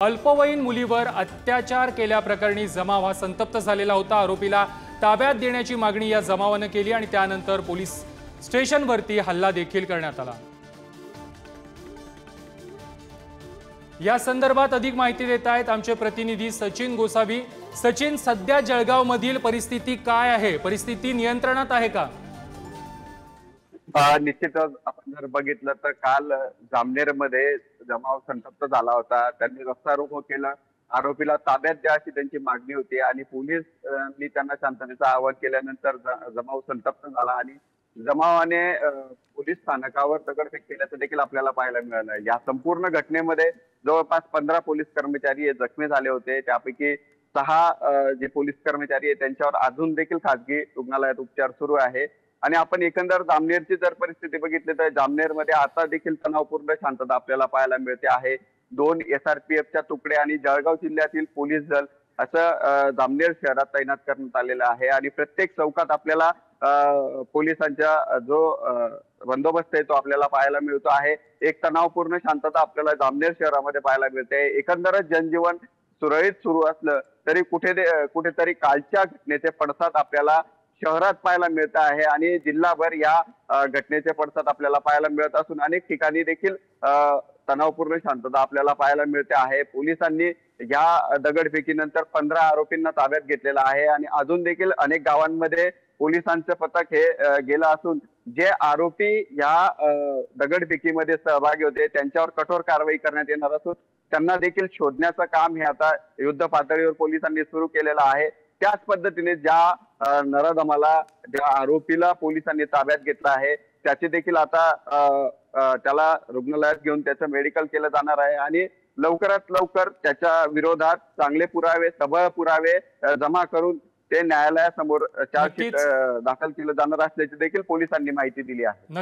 अल्पवयीन मुलीवर अत्याचार केल्याप्रकरणी जमाव हा संतप्त झालेला होता. आरोपीला ताब्यात देण्याची मागणी या जमावानं केली आणि त्यानंतर पोलीस स्टेशनवरती हल्ला देखील करण्यात आला. या संदर्भात अधिक माहिती देत आहेत आमचे प्रतिनिधी सचिन गोसावी. सचिन सध्या जळगावमधील परिस्थिती काय आहे? परिस्थिती नियंत्रणात आहे का? निश्चितच आपण जर बघितलं तर काल जामनेरमध्ये जमाव संतप्त झाला होता. त्यांनी रस्ता रोको केला. आरोपीला ताब्यात द्या अशी त्यांची मागणी होती आणि पोलिसांनी त्यांना शांततेचं आवाहन केल्यानंतर जमाव संतप्त झाला आणि जमावाने पोलीस स्थानकावर दगडफेक केल्याचं देखील आपल्याला पाहायला मिळालं. या संपूर्ण घटनेमध्ये जवळपास पंधरा पोलीस कर्मचारी जखमी झाले होते. त्यापैकी सहा जे पोलीस कर्मचारी आहेत त्यांच्यावर अजून देखील खासगी रुग्णालयात उपचार सुरू आहे. आणि आपण एकंदर जामनेरची जर परिस्थिती बघितली तर जामनेरमध्ये आता देखील तणावपूर्ण शांतता आपल्याला पाहायला मिळते आहे. दोन एसआरपीएफच्या तुकडे आणि जळगाव जिल्ह्यातील पोलीस दल असं जामनेर शहरात तैनात करण्यात आलेलं आहे. आणि प्रत्येक चौकात आपल्याला पोलिसांचा जो बंदोबस्त आहे तो आपल्याला पाहायला मिळतो आहे. एक तणावपूर्ण शांतता आपल्याला जामनेर शहरामध्ये पाहायला मिळते. एकंदरच जनजीवन सुरळीत सुरू असलं तरी कुठे दे- कुठेतरी कालच्या घटनेचे पडसाद आपल्याला शहरात पाहायला मिळत आहे आणि जिल्हाभर या घटनेचे पडसाद आपल्याला पाहायला मिळत असून अनेक ठिकाणी देखील तणावपूर्ण शांतता आपल्याला पाहायला मिळते आहे. पोलिसांनी या दगडफेकीनंतर पंधरा आरोपींना ताब्यात घेतलेला आहे आणि अजून देखील अनेक गावांमध्ये पोलिसांचं पथक हे गेलं असून जे आरोपी या दगडफेकीमध्ये सहभागी होते त्यांच्यावर कठोर कारवाई करण्यात येणार असून त्यांना देखील शोधण्याचं काम हे आता युद्ध पातळीवर पोलिसांनी सुरू केलेलं आहे. त्याच पद्धतीने ज्या नराधमाला ज्या आरोपीला पोलिसांनी ताब्यात घेतला आहे त्याची देखील आता त्याला रुग्णालयात घेऊन त्याचं मेडिकल केलं जाणार आहे आणि लवकरात लवकर त्याच्या विरोधात चांगले पुरावे सबळ पुरावे जमा करून ते न्यायालयासमोर चार्जशीट दाखल केलं जाणार असल्याची देखील पोलिसांनी माहिती दिली आहे.